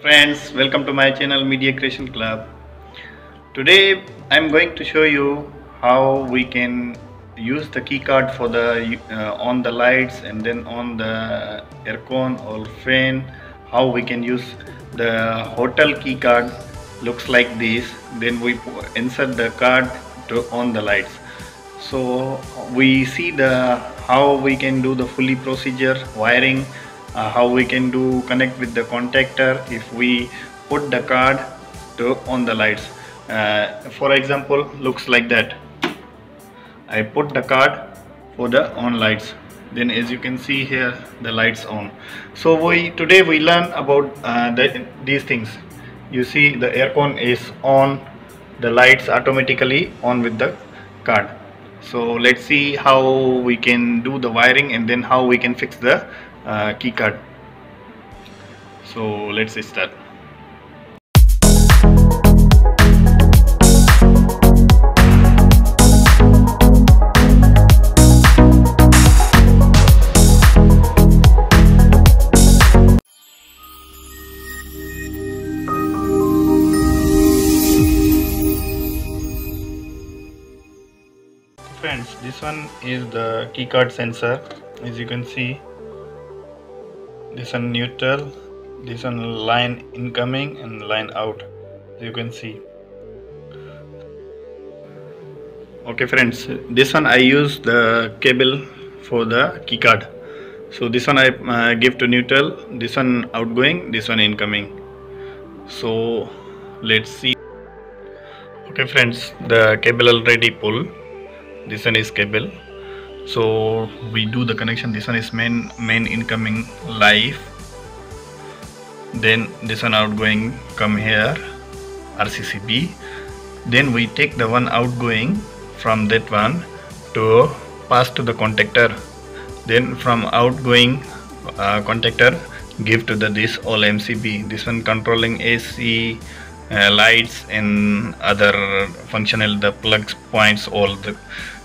friends welcome to my channel media creation club. Today i'm going to show you how we can use the key card for the uh, on the lights and then on the aircon or fan how we can use the hotel key card looks like this. Then we insert the card to on the lights. So we see the how we can do the fully procedure wiring uh, how we can do connect with the contactor if we put the card to on the lights. Uh, for example looks like that. I put the card for the on lights. Then as you can see here the lights on. So we today we learn about uh, the, these things. You see the aircon is on the lights automatically on with the card. So let's see how we can do the wiring and then how we can fix the uh, key card. So let's start. Friends this one is the keycard sensor. As you can see this one neutral this one line incoming and line out you can see. Okay friends this one I use the cable for the keycard so this one I uh, give to neutral this one outgoing this one incoming. So let's see. Okay friends the cable already pull this one is cable so we do the connection. This one is main main incoming live. Then this one outgoing come here RCCB then we take the one outgoing from that one to pass to the contactor. Then from outgoing uh, contactor give to the this all MCB this one controlling AC uh, lights and other functional the plugs points all the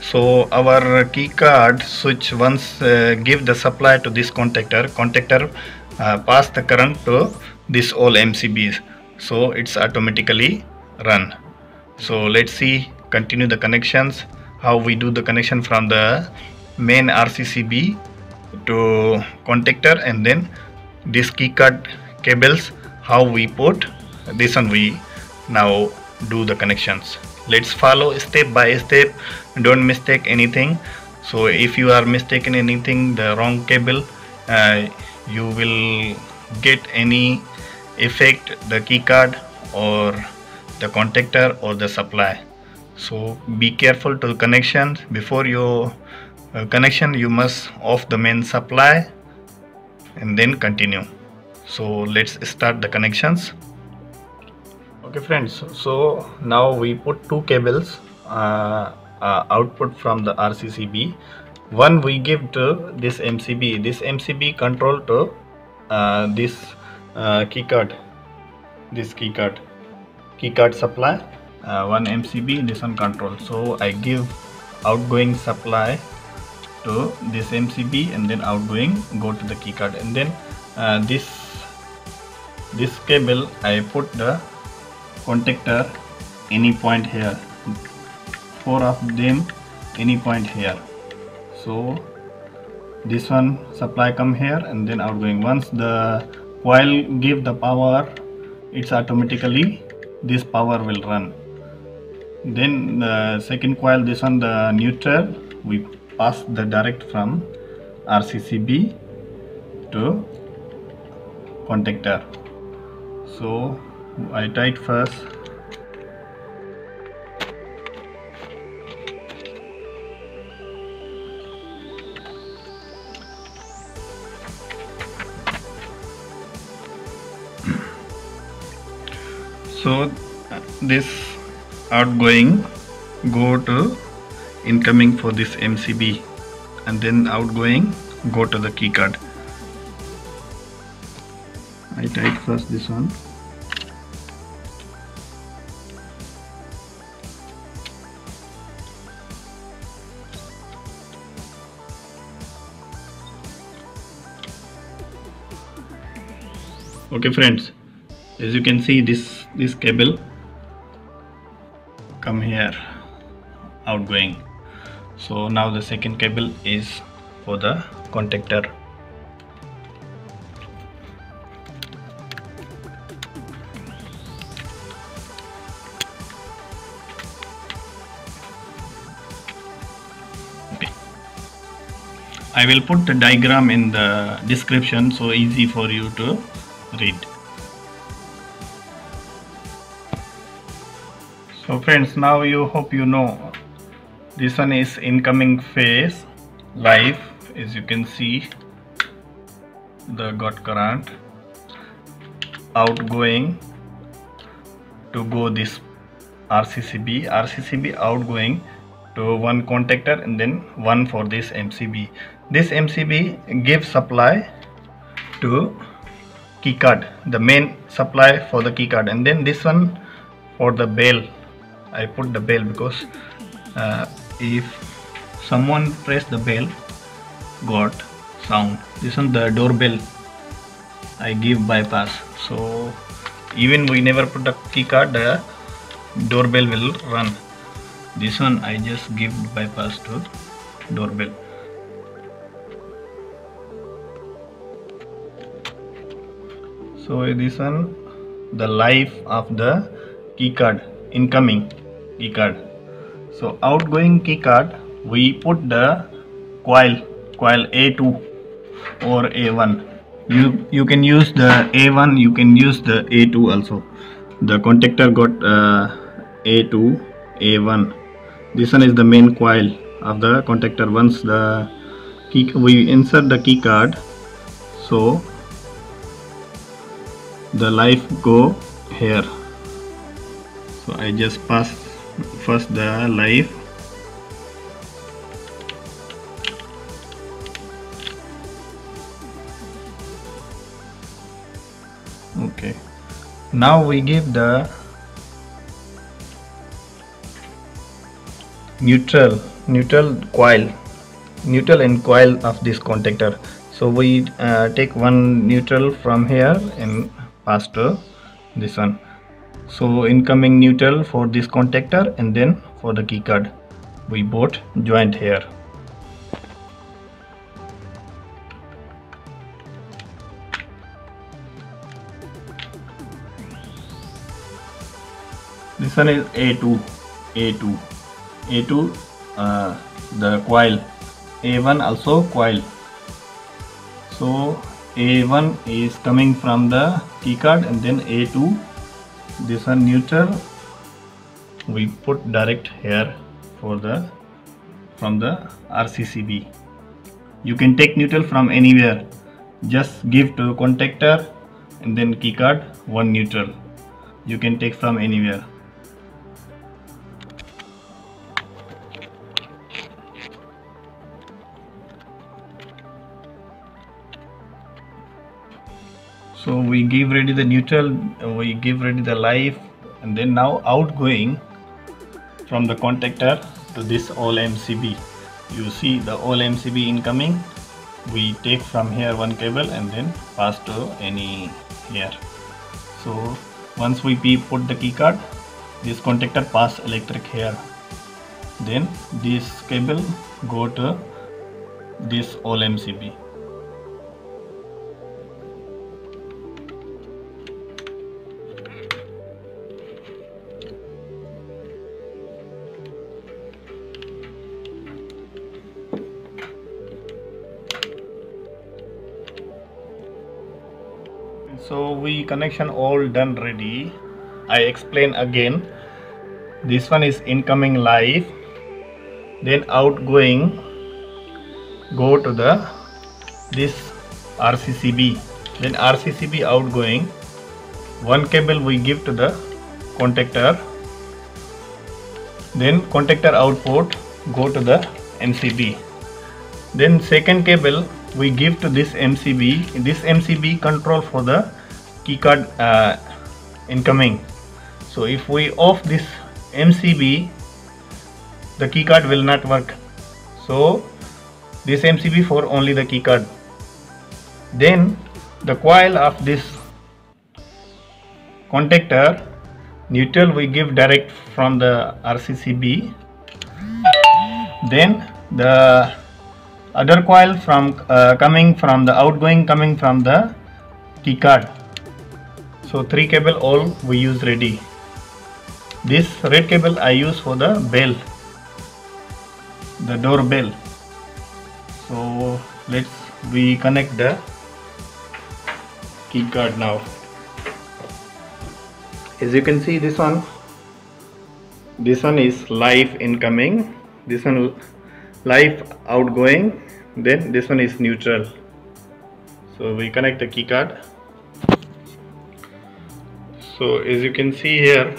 so our key card switch once uh, give the supply to this contactor contactor uh, pass the current to this all MCBs so it's automatically run. So let's see continue the connections how we do the connection from the main RCCB to contactor and then this key card cables how we put this one we now do the connections. Let's follow step by step don't mistake anything. So if you are mistaken anything the wrong cable uh, you will get any effect the key card or the contactor or the supply. So be careful to the connections before your uh, connection you must off the main supply and then continue. So let's start the connections. Okay friends. So now we put two cables uh, uh, output from the RCCB one we give to this MCB this MCB control to uh, this uh, keycard this keycard keycard supply uh, one MCB this one control. So I give outgoing supply to this MCB and then outgoing go to the keycard and then uh, this this cable I put the contactor any point here four of them any point here. So this one supply come here and then outgoing. Once the coil give the power it's automatically this power will run. Then the second coil this one the neutral we pass the direct from RCCB to contactor. So I tight first so this outgoing go to incoming for this MCB and then outgoing go to the keycard I type first this one. Okay friends as you can see this this cable come here outgoing. So now the second cable is for the contactor. Okay I will put the diagram in the description so easy for you to read friends now you hope you know. This one is incoming phase live as you can see. The got current outgoing to go this RCCB RCCB outgoing to one contactor and then one for this MCB this MCB gives supply to keycard the main supply for the keycard and then this one for the bell I put the bell because uh, if someone press the bell got sound. This one the doorbell I give bypass. So even we never put the key card the doorbell will run. This one I just give bypass to doorbell. So this one the life of the key card incoming key card. So outgoing key card we put the coil coil A2 or A1 you you can use the A1 you can use the A2 also. The contactor got uh, A2 A1 this one is the main coil of the contactor once the key we insert the key card so the life go here so I just pass first the life. Okay. Now we give the neutral neutral coil neutral and coil of this contactor. So we uh, take one neutral from here and pass to this one so incoming neutral for this contactor and then for the keycard we both joint here. This one is A2 A2 A2 uh, the coil. A1 also coil. So A1 is coming from the keycard and then A2 this are neutral. We put direct here for the from the RCCB you can take neutral from anywhere. Just give to contactor and then keycard one neutral. You can take from anywhere so we give ready the neutral we give ready the live and then now outgoing from the contactor to this all MCB you see the all MCB incoming. We take from here one cable and then pass to any here. So once we put the key card this contactor pass electric here. Then this cable go to this all MCB connection all done ready. I explain again. This one is incoming live then outgoing. Go to the this RCCB then RCCB outgoing. One cable we give to the contactor. Then contactor output go to the MCB then second cable we give to this MCB this MCB control for the keycard uh, incoming. So if we off this MCB the keycard will not work. So this MCB for only the keycard then the coil of this contactor neutral we give direct from the RCCB then the other coil from uh, coming from the outgoing coming from the key card so three cable all we use ready. This red cable I use for the bell. The door bell so let's we connect the key card now. As you can see this one this one is live incoming. This one live outgoing. Then this one is neutral. So we connect the key card so as you can see here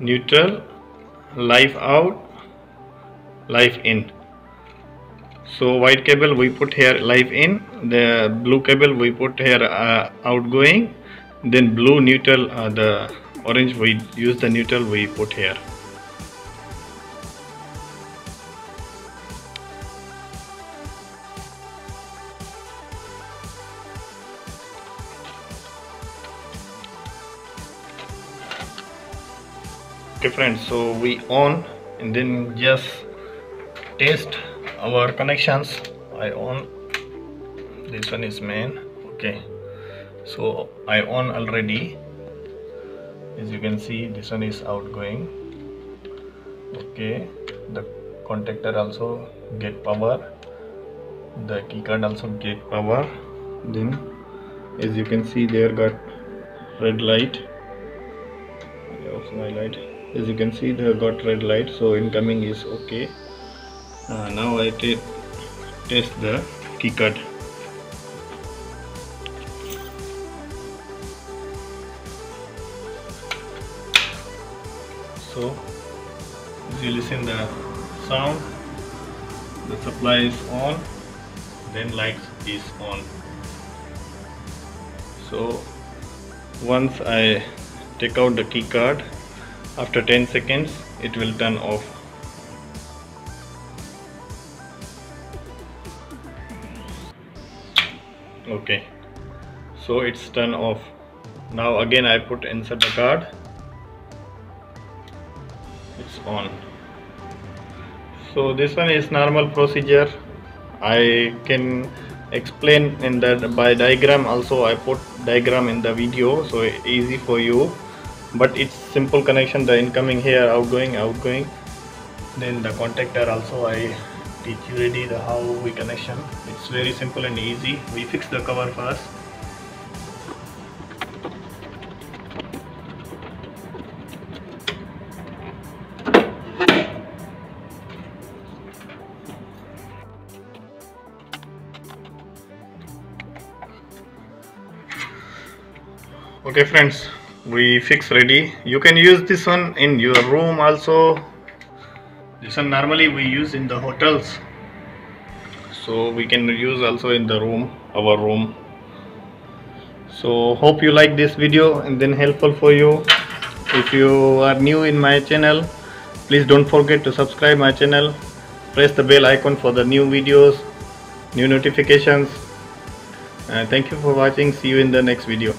neutral live out live in. So white cable we put here live in. The blue cable we put here uh, outgoing. Then blue neutral uh, the orange we use the neutral we put here okay friends so we on and then just test our connections. I on. This one is main. Okay. So I on already. As you can see this one is outgoing. Okay. The contactor also get power. The keycard also get power. Then as you can see there got red light. Also my light as you can see they have got red light so incoming is okay. Uh, now I take test the keycard so if you listen the sound the supply is on then lights is on. So once I take out the key card after 10 seconds it will turn off. Okay. So it's turned off. Now again I put inside the card. It's on. So this one is normal procedure. I can explain in that by diagram. Also I put diagram in the video so easy for you but it's simple connection the incoming here outgoing outgoing. Then the contactor also I teach you ready the how we connection. It's very simple and easy. We fix the cover first. Okay friends we fix ready. You can use this one in your room also. This one normally we use in the hotels. So we can use also in the room our room. So hope you like this video and then helpful for you. If you are new in my channel please don't forget to subscribe my channel. Press the bell icon for the new videos new notifications. Uh, thank you for watching. See you in the next video